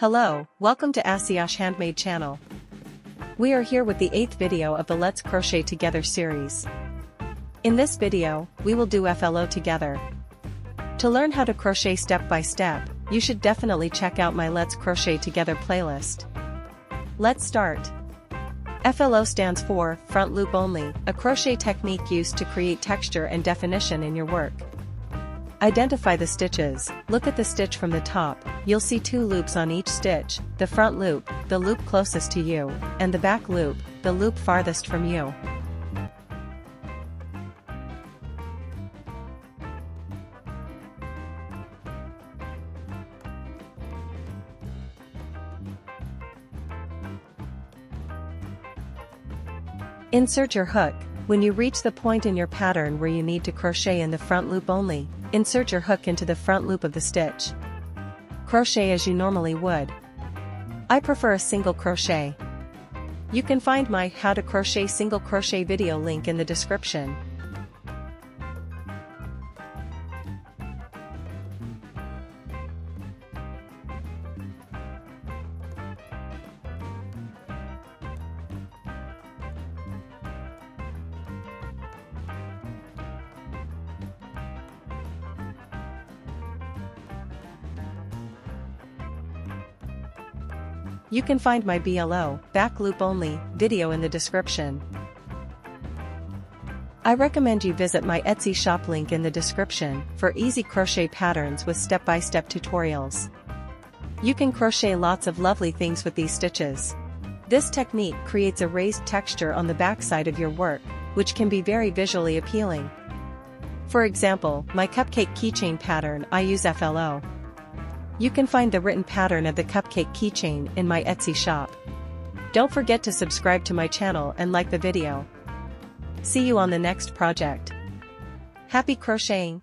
Hello, welcome to Asyosh Handmade channel. We are here with the 8th video of the Let's Crochet Together series. In this video, we will do FLO together. To learn how to crochet step by step, you should definitely check out my Let's Crochet Together playlist. Let's start. FLO stands for Front Loop Only, a crochet technique used to create texture and definition in your work. Identify the stitches, look at the stitch from the top, you'll see two loops on each stitch, the front loop, the loop closest to you, and the back loop, the loop farthest from you. Insert your hook, when you reach the point in your pattern where you need to crochet in the front loop only, insert your hook into the front loop of the stitch. Crochet as you normally would. I prefer a single crochet. You can find my How to Crochet Single Crochet video link in the description. You can find my BLO, back loop only, video in the description. I recommend you visit my Etsy shop link in the description for easy crochet patterns with step-by-step -step tutorials. You can crochet lots of lovely things with these stitches. This technique creates a raised texture on the backside of your work, which can be very visually appealing. For example, my cupcake keychain pattern I use FLO. You can find the written pattern of the cupcake keychain in my Etsy shop. Don't forget to subscribe to my channel and like the video. See you on the next project. Happy crocheting!